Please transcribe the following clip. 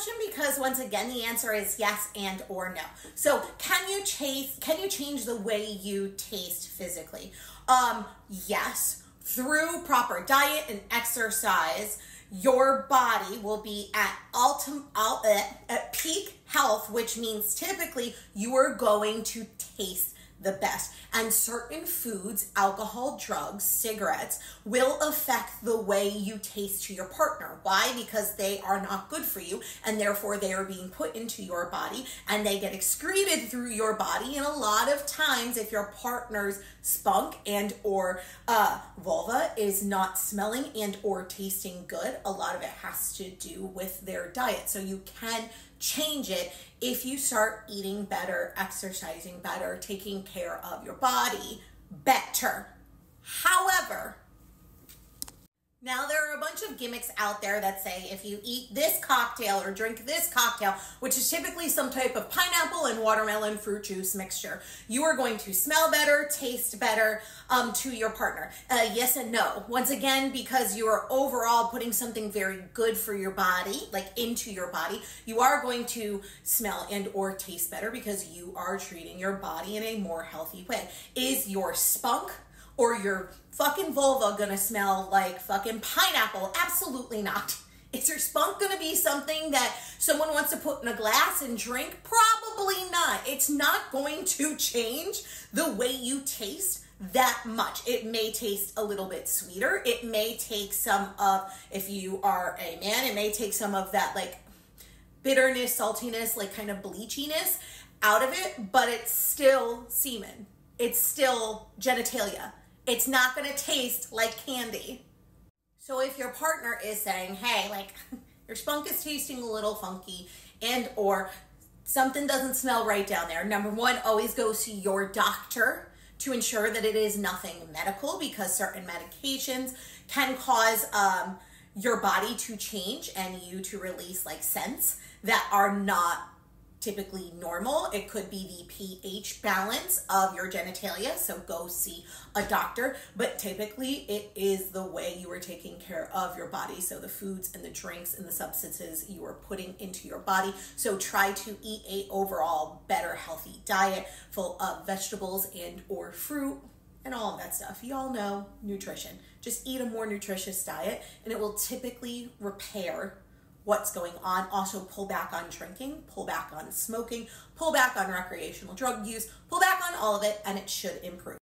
question because once again the answer is yes and or no. So can you chase can you change the way you taste physically? Um yes, through proper diet and exercise, your body will be at ultimate at peak health, which means typically you are going to taste the best. And certain foods, alcohol, drugs, cigarettes will affect the way you taste to your partner. Why? Because they are not good for you and therefore they are being put into your body and they get excreted through your body. And a lot of times if your partner's spunk and or uh, vulva is not smelling and or tasting good, a lot of it has to do with their diet. So you can change it if you start eating better, exercising better, taking care of your body better. However, now, there are a bunch of gimmicks out there that say if you eat this cocktail or drink this cocktail, which is typically some type of pineapple and watermelon fruit juice mixture, you are going to smell better, taste better um, to your partner. Uh, yes and no. Once again, because you are overall putting something very good for your body, like into your body, you are going to smell and or taste better because you are treating your body in a more healthy way. Is your spunk or your fucking vulva gonna smell like fucking pineapple? Absolutely not. Is your spunk gonna be something that someone wants to put in a glass and drink? Probably not. It's not going to change the way you taste that much. It may taste a little bit sweeter. It may take some of, if you are a man, it may take some of that like bitterness, saltiness, like kind of bleachiness out of it, but it's still semen. It's still genitalia it's not going to taste like candy. So if your partner is saying, hey, like your spunk is tasting a little funky and or something doesn't smell right down there, number one, always go see your doctor to ensure that it is nothing medical because certain medications can cause um, your body to change and you to release like scents that are not typically normal. It could be the pH balance of your genitalia, so go see a doctor. But typically, it is the way you are taking care of your body. So, the foods and the drinks and the substances you are putting into your body. So, try to eat a overall better, healthy diet full of vegetables and or fruit and all of that stuff. You all know nutrition. Just eat a more nutritious diet, and it will typically repair what's going on. Also, pull back on drinking, pull back on smoking, pull back on recreational drug use, pull back on all of it, and it should improve.